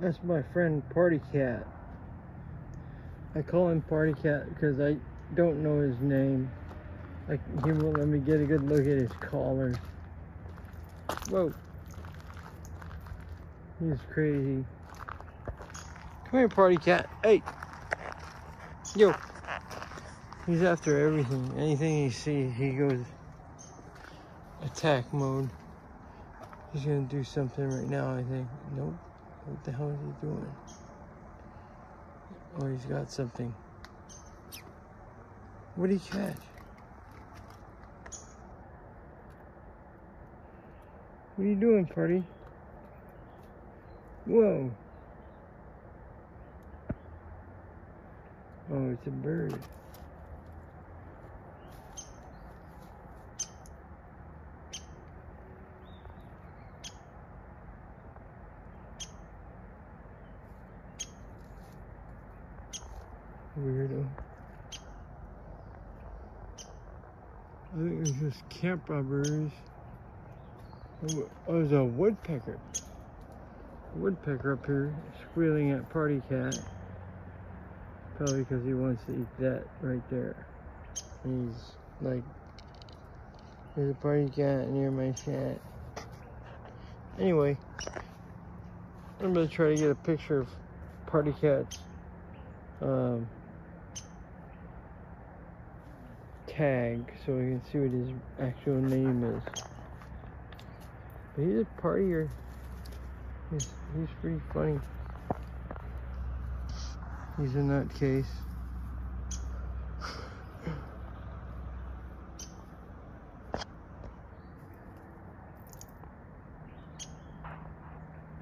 That's my friend Party Cat. I call him Party Cat because I don't know his name. Like he won't let me get a good look at his collar. Whoa. He's crazy. Come here, Party Cat. Hey. Yo. He's after everything. Anything he sees, he goes attack mode. He's gonna do something right now, I think. Nope. What the hell is he doing? Oh, he's got something. What did he catch? What are you doing, party? Whoa. Oh, it's a bird. Weirdo. I think it's just camp robbers. Oh, there's a woodpecker. Woodpecker up here squealing at Party Cat. Probably because he wants to eat that right there. He's like, there's a Party Cat near my cat. Anyway, I'm gonna try to get a picture of Party Cat's um, tag so we can see what his actual name is. But he's a partier. He's, he's pretty funny. He's a nutcase.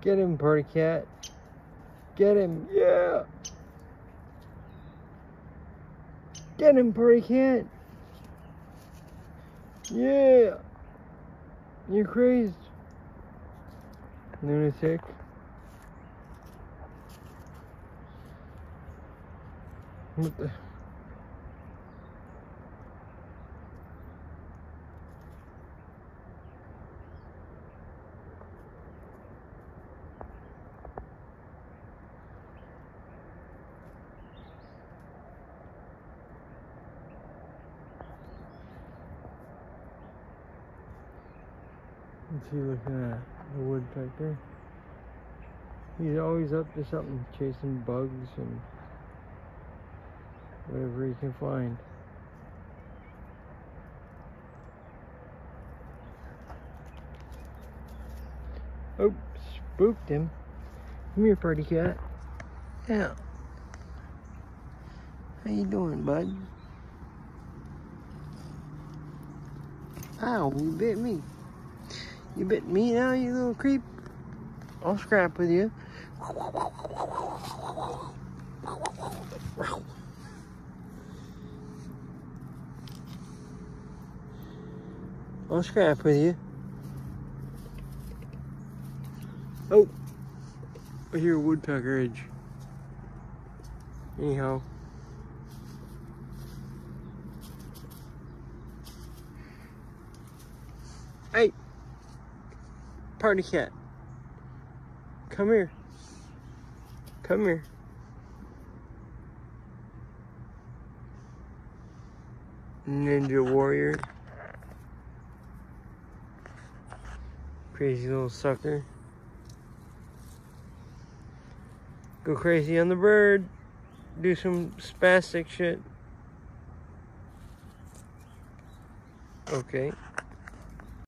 Get him, party cat. Get him, yeah. Get him, party cat. Yeah. You're crazed. Lunatic. What the? What's he looking at? A woodpecker. He's always up to something, chasing bugs and whatever he can find. Oh, spooked him. Come here, party cat. Yeah. How you doing, bud? Ow, you bit me. You bit me now, you little creep? I'll scrap with you. I'll scrap with you. Oh, I hear a woodpecker edge. Anyhow. Hey, party cat. Come here. Come here. Ninja warrior. Crazy little sucker. Go crazy on the bird. Do some spastic shit. Okay.